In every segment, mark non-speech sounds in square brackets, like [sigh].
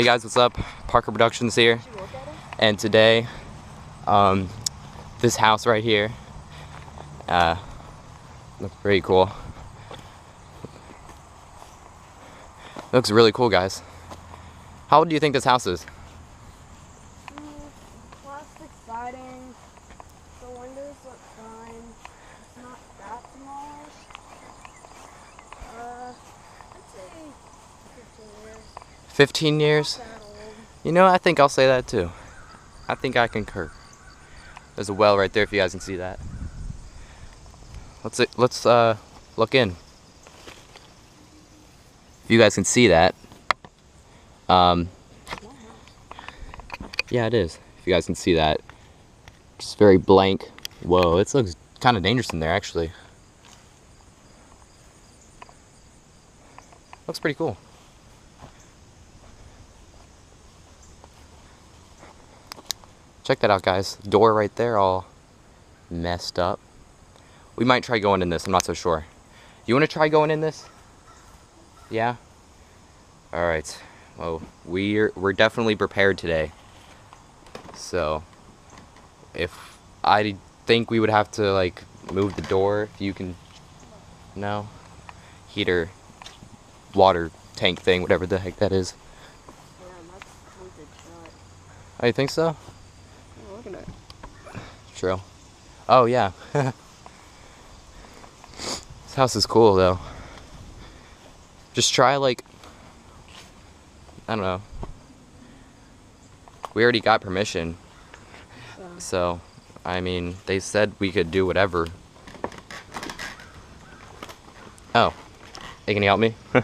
Hey guys, what's up? Parker Productions here. And today, um, this house right here, uh, looks pretty cool. Looks really cool, guys. How old do you think this house is? Mm, plastic siding. The windows look fine. It's not that. Uh, I'd say 15 years. 15 years? You know, I think I'll say that too. I think I concur. There's a well right there if you guys can see that. Let's let's uh look in. If you guys can see that. Um Yeah, it is. If you guys can see that. Just very blank. Whoa, it looks kind of dangerous in there actually. Looks pretty cool. Check that out, guys. Door right there, all messed up. We might try going in this. I'm not so sure. You want to try going in this? Yeah. All right. Well, we're we're definitely prepared today. So, if I think we would have to like move the door, if you can, no, heater, water tank thing, whatever the heck that is. Damn, that's. Oh, you think so? Oh, look at it. True. Oh yeah. [laughs] this house is cool though. Just try like I don't know. We already got permission. So, I mean, they said we could do whatever. Oh. Hey, can you help me? [laughs]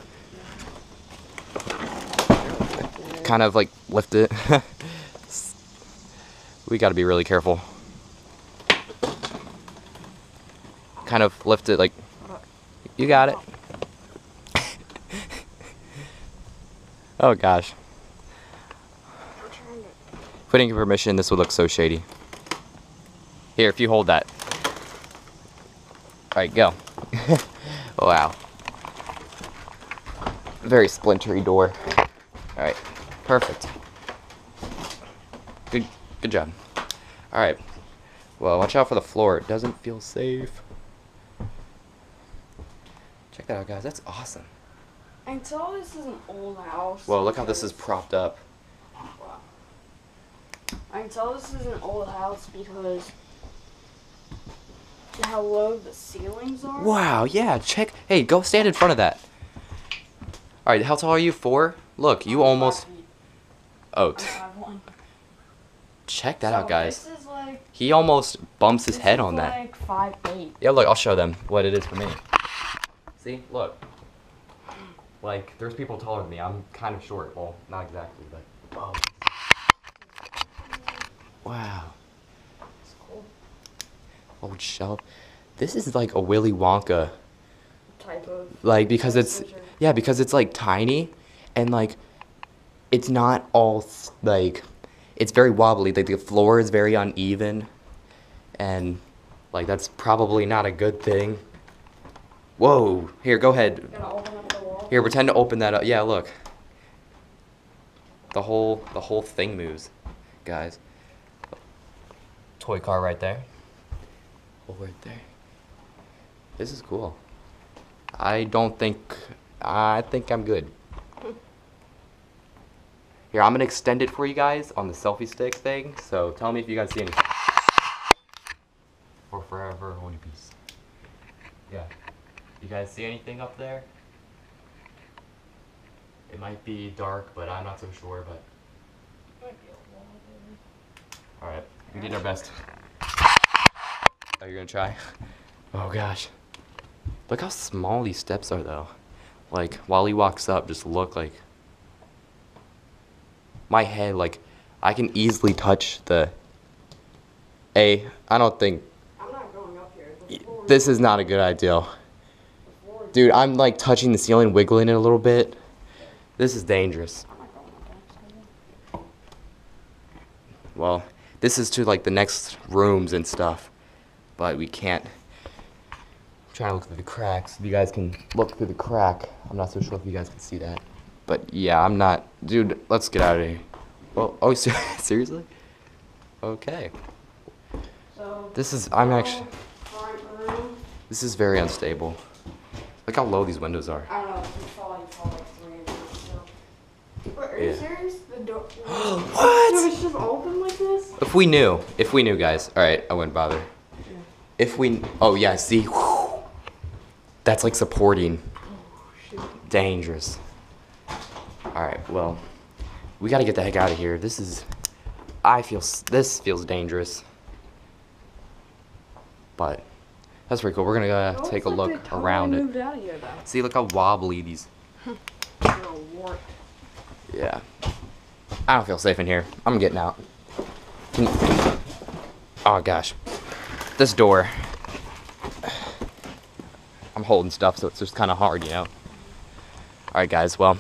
kind of like lift it. [laughs] we got to be really careful. Kind of lift it like you got it. [laughs] oh gosh. Putting your permission, this would look so shady. Here, if you hold that. Alright, go. [laughs] wow. Very splintery door. Alright, perfect. Good good job. Alright. Well, watch out for the floor. It doesn't feel safe. Check that out, guys. That's awesome. I can tell this is an old house. Well, look how this is propped up. Wow. I can tell this is an old house because how low the ceilings are. Wow, yeah, check. Hey, go stand in front of that. Alright, how tall are you? Four? Look, you I'm almost. five feet. Oh, I'm five one. check that out, guys. This is like. He almost bumps his head is on that. Like five eight. Yeah, look, I'll show them what it is for me. See, look. Like, there's people taller than me. I'm kind of short. Well, not exactly, but. Whoa. Wow. It's cool. Old shelf. This is like a Willy Wonka. Type of. Like, because it's. Enclosure. Yeah, because it's like tiny and like. It's not all like. It's very wobbly. Like, the floor is very uneven. And, like, that's probably not a good thing. Whoa. Here, go ahead. Gonna open up the wall. Here, pretend to open that up. Yeah, look. The whole the whole thing moves, guys. Toy car right there. Oh, right there. This is cool. I don't think I think I'm good. [laughs] Here, I'm gonna extend it for you guys on the selfie stick thing. So tell me if you guys see anything. For forever your peace. Yeah. You guys see anything up there? It might be dark, but I'm not so sure, but Might be a wall there. alright. We did our best. Are you gonna try? [laughs] Oh gosh. Look how small these steps are though. Like while he walks up, just look like my head, like I can easily touch the A. I don't think I'm not going up here. This is not a good idea. The floor is- Dude, I'm like touching the ceiling, wiggling it a little bit. This is dangerous. I'm not going up there. Well, this is to like the next rooms and stuff, but we can't. I'm trying to look through the cracks. If you guys can look through the crack, I'm not so sure if you guys can see that. But yeah, I'm not, dude. Let's get out of here. Well, oh, oh ser- [laughs] seriously? Okay. So. This is. I'm actually. This is very unstable. Look how low these windows are. I don't know. You fall, you fall like three inches. So. Wait, are Yeah. you serious? The door. [gasps] What? No, it's just open like this. If we knew, if we knew, guys. All right, I wouldn't bother. If we, oh yeah, see, Whew. that's like supporting. Shoot. Dangerous. All right, well, we got to get the heck out of here. This is, I feel, this feels dangerous. But that's pretty cool. We're gonna uh, take a look totally around it. here. See, look how wobbly these. [laughs] Yeah. I don't feel safe in here. I'm getting out. Oh gosh. This door. I'm holding stuff, so it's just kind of hard, you know. All right, guys. Well,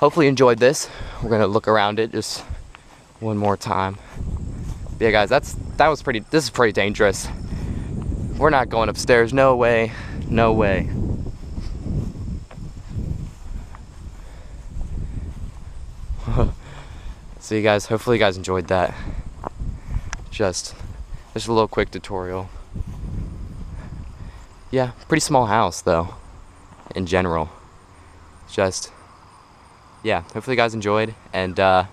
hopefully you enjoyed this. We're gonna look around it just one more time. But yeah, guys, that's that was pretty. This is pretty dangerous. We're not going upstairs. No way. No way. [laughs] So you guys, hopefully you guys enjoyed that. Just, just a little quick tutorial. Yeah, pretty small house though, in general. Just, yeah, hopefully you guys enjoyed, and uh,